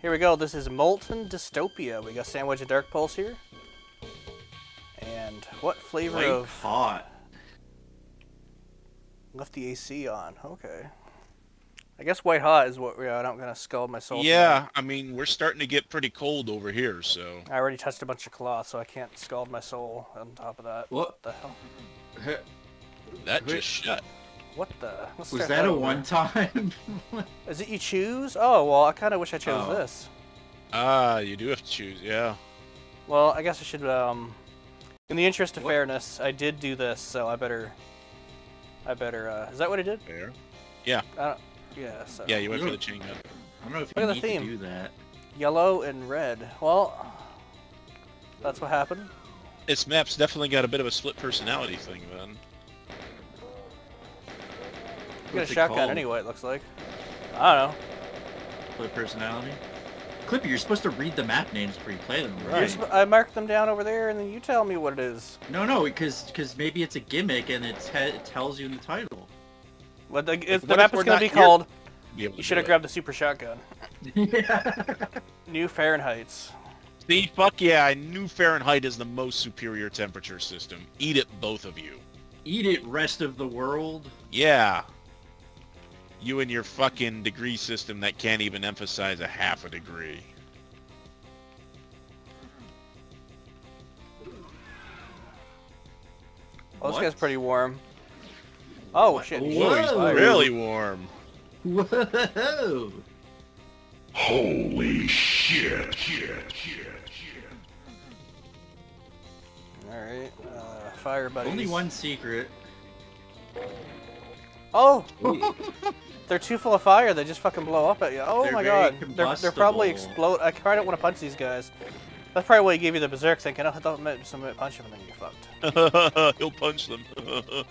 Here we go. This is Molten Dystopia. We got Sandwich and Dark Pulse here. And what flavor White of hot. left the AC on? Okay. I guess white hot is what we're. I'm gonna scald my soul. Yeah, I mean, we're starting to get pretty cold over here, so. I already touched a bunch of cloth, so I can't scald my soul on top of that. What? the hell? That just shut. What the? Let's Was that a over. one time? Is it you choose? Oh well, I kind of wish I chose Oh. this. Ah, you do have to choose, yeah. Well, I guess I should. Um, in the interest of What? fairness, I did do this, so I better. I better. Uh, is that what I did? Fair. I don't, yeah. So. Yeah, you went for the chain gun. I don't know if Look you at need the theme. to do that. Yellow and red. Well, that's what happened. This map's definitely got a bit of a split personality thing, then. You got What's a it shotgun called? anyway. It looks like. I don't know. For the personality. Clippy, you're supposed to read the map names before you play them, right? I marked them down over there, and then you tell me what it is. No, no, because because maybe it's a gimmick and it, te- it tells you in the title. What the, if the what map if is we're going to be called? Be able to You should have grabbed the super shotgun. yeah. New Fahrenheit's. See, fuck yeah, I knew Fahrenheit is the most superior temperature system. Eat it, both of you. Eat it, rest of the world. Yeah. You and your fucking degree system that can't even emphasize a half a degree. Well, this guy's pretty warm. Oh What? shit! Whoa. he's Whoa, really warm. Whoa! Holy shit, shit, shit, shit. All right, uh, fire buddies. Only one secret. Oh, they're too full of fire. They just fucking blow up at you. Oh They're my god, they're, they're probably explode. I probably don't want to punch these guys. That's probably why he gave you the berserk, thinking, "Oh, I thought maybe somebody might punch him, and then you fucked." He'll punch them.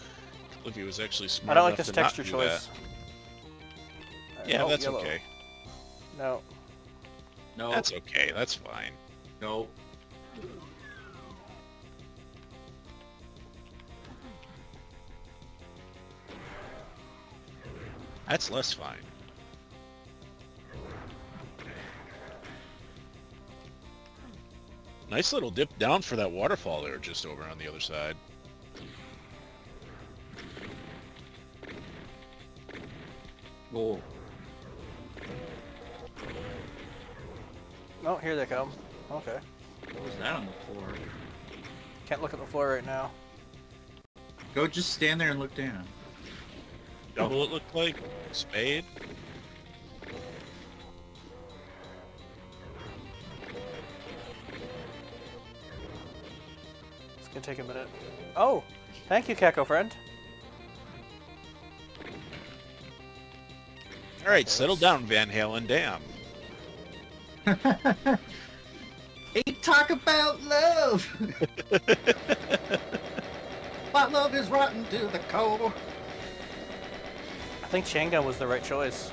if he was actually smart I don't like this texture choice. that. Uh, Yeah, oh, that's yellow. okay. No, No. That's okay. That's fine. No. That's less fine. Nice little dip down for that waterfall there just over on the other side. Oh. oh, here they come. Okay, What was that on the floor? can't look at the floor right now. Go just stand there and look down. Double it looked like? Spade? It's gonna take a minute. Oh, thank you, Caco friend. Alright, Okay, settle down, Van Halen. Damn. Hey, talk about love. My love is rotten to the core. I think chain gun was the right choice.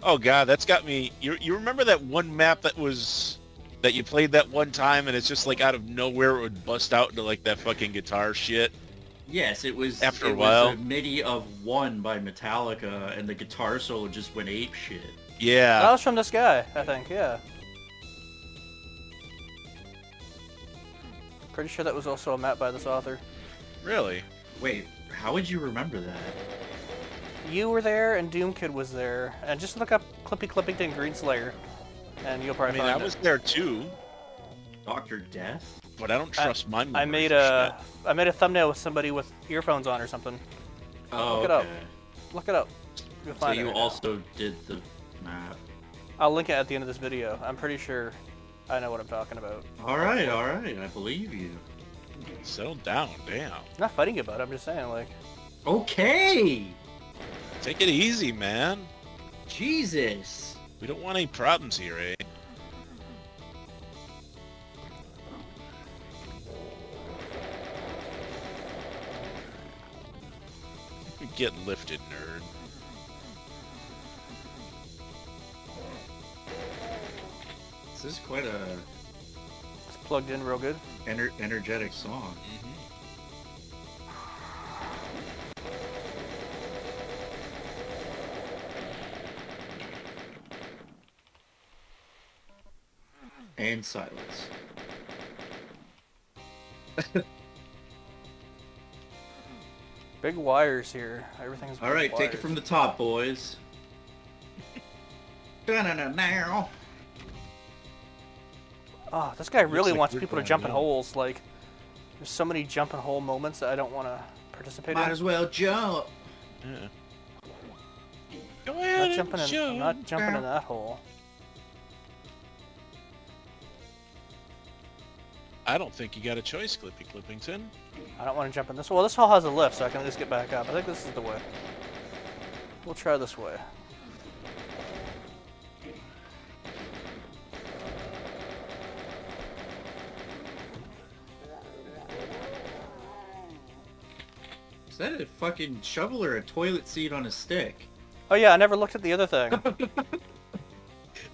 Oh god, that's got me. You you remember that one map that was that you played that one time and it's just like out of nowhere it would bust out into like that fucking guitar shit. Yes, it was. After a it while. was a MIDI of one by Metallica, and the guitar solo just went ape shit. Yeah, that was from this guy, I think. Yeah. Pretty sure that was also a map by this author. Really? Wait, how would you remember that? You were there, and Doomkid was there, and just look up Clippy Clippington Green Slayer, and you'll I probably mean, I was it. there too, DoktorDeth? but I don't trust my memory I made for a shit. I made a thumbnail with somebody with earphones on or something. Oh, Look it up. Look it up. You'll So find it. you right now. also did the map. I'll link it at the end of this video. I'm pretty sure I know what I'm talking about. All right, all right, I believe you. Settle down, damn. I'm not fighting you about it. I'm just saying, like, Okay, Take it easy, man. Jesus. We don't want any problems here, eh? Get lifted, nerd. This is quite a. It's plugged in real good. Ener energetic song. Mm -hmm. And silence. big wires here. Everything's All right, wires. take it from the top, boys. Now. Oh, this guy really like wants people to jump in in. holes. Like, there's so many jump in hole moments that I don't want to participate Might in. as well jump. Yeah. Go ahead not and jumping in. I'm jump. not jumping in that hole. I don't think you got a choice, Clippy Clippington. I don't want to jump in this. Well, this hole has a lift, so I can at least get back up. I think this is the way. We'll try this way. Is that a fucking shovel or a toilet seat on a stick? Oh yeah, I never looked at the other thing.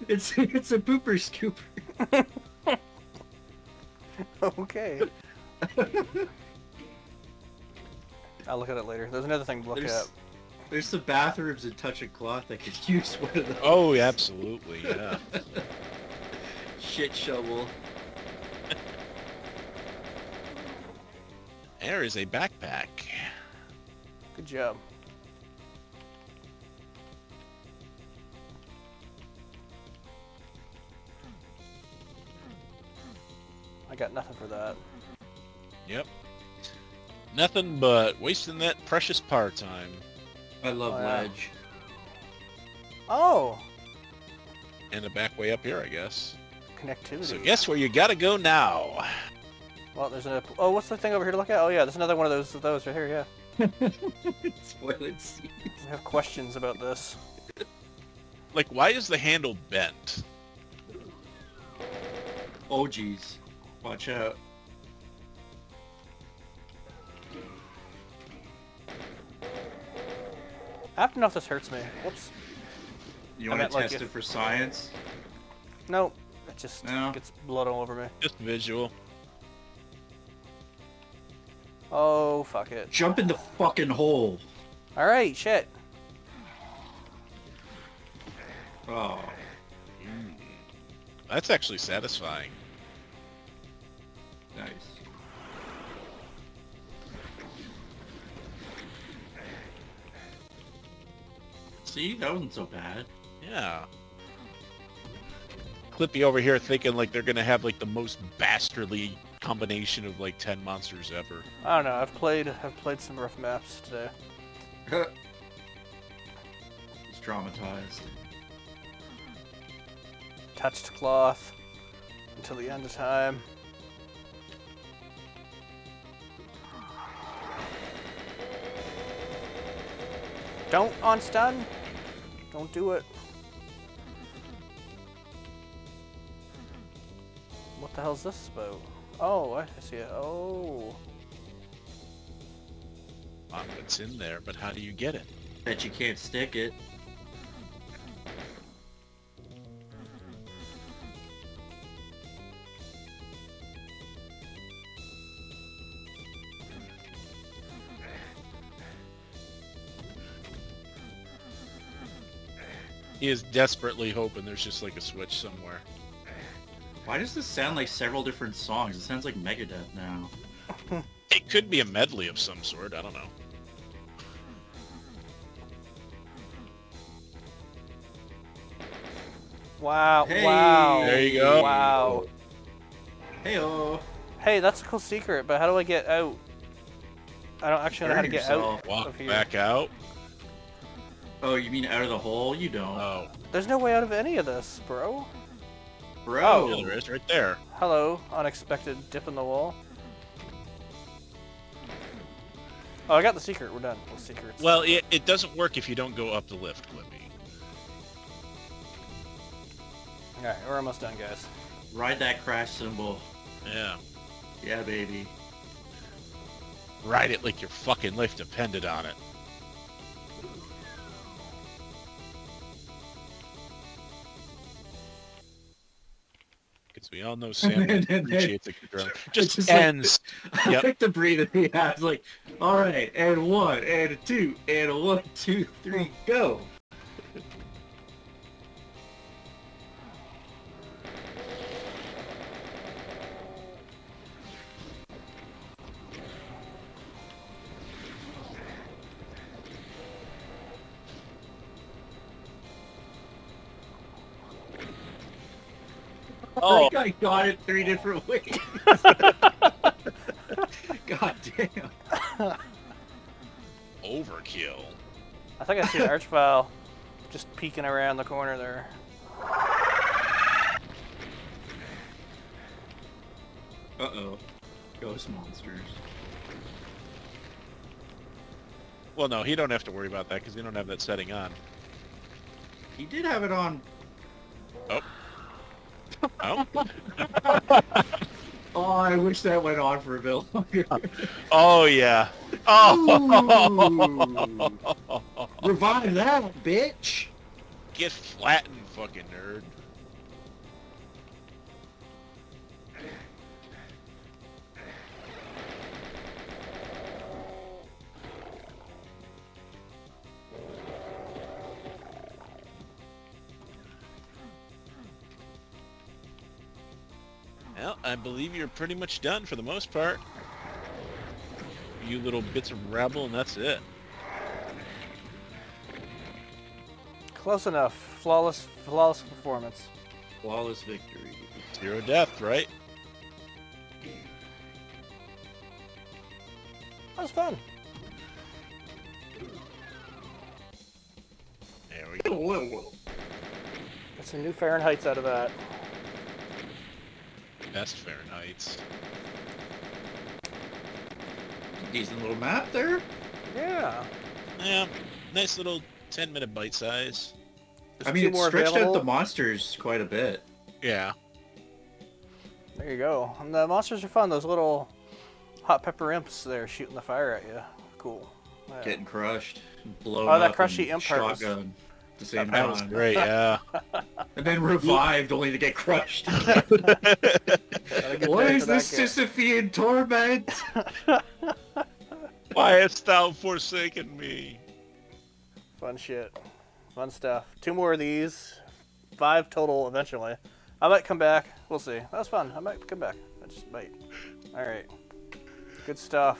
It's it's a pooper scooper. okay. I'll look at it later. There's another thing to look There's, at. there's some bathrooms and touch a cloth that could use one of those. Oh, absolutely, yeah. Shit shovel. there is a backpack. Good job. I got nothing for that. Yep. Nothing but wasting that precious power time. I love Oh, yeah. ledge. Oh, And a back way up here, I guess. connectivity. So guess where you gotta go now? Well, there's another. Oh, what's the thing over here to look at? Oh yeah, there's another one of those. Those right here. Yeah. Toilet seat. We have questions about this. Like, why is the handle bent? Oh jeez. Watch out. I have to know if this hurts me. Whoops. You want meant to like test if- it for science? No, It just No. gets blood all over me. Just visual. Oh fuck it. Jump in the fucking hole. All right, shit. Oh. That's actually satisfying. Nice. See, that wasn't so bad. Yeah. Clippy over here thinking like they're gonna have like the most bastardly combination of like 10 monsters ever. I don't know. I've played. I've played some rough maps today. He's traumatized. Touched cloth until the end of time. Don't on stun. Don't do it. What the hell's this about? Oh, I see it. Oh. Um, it's in there, but how do you get it? Bet you can't stick it. He is desperately hoping there's just like a switch somewhere. Why does this sound like several different songs? It sounds like Megadeth now. It could be a medley of some sort, I don't know. Wow. Hey. Wow. There you go. Wow. Heyo. Hey, that's a cool secret, but how do I get out? I don't actually know how to get yourself. out Walk of here. back out. Oh, you mean out of the hole? You don't. Oh, There's no way out of any of this, bro. Bro. Oh, yeah, there is right there. Hello, unexpected dip in the wall. Oh, I got the secret. We're done with secrets. Well, it, it doesn't work if you don't go up the lift, Clippy. Alright, we're almost done, guys. Ride that crash cymbal. Yeah. Yeah, baby. Ride it like your fucking life depended on it. We all know Sam then- appreciates drum. Just, just like- ends. I Yep. like the breathing he has. Like, all right, and one, and a two, and a one, two, three, go. Oh. think I got it three different ways. God damn. Overkill. I think I see an archvile just peeking around the corner there. Uh-oh. Ghost monsters. Well, no, he don't have to worry about that because he don't have that setting on. He did have it on. Oh. Oh. Oh, I wish that went on for a bit longer. Oh yeah. Oh. Revive that, bitch! Get flattened, fucking nerd. I believe you're pretty much done for the most part. You little bits of rebel, and that's it. Close enough. Flawless, flawless performance. Flawless victory. Zero death, right? That was fun. There we go. Got some new Fahrenheits out of that. Best Fahrenheit. Decent little map there. Yeah. Yeah, nice little 10 minute bite size. There's I mean, it more stretched available. out the monsters quite a bit. Yeah. There you go. And the monsters are fun. Those little hot pepper imps there shooting the fire at you. Cool. Yeah. Getting crushed, blown Oh, that up, crushy and imp part shotgun the same That was great, yeah. And then revived only to get crushed. Gotta get what back is this game. Sisyphean torment? Why hast thou forsaken me? Fun shit. Fun stuff. Two more of these. Five total eventually. I might come back. We'll see. That was fun. I might come back. I just might. Alright. Good stuff.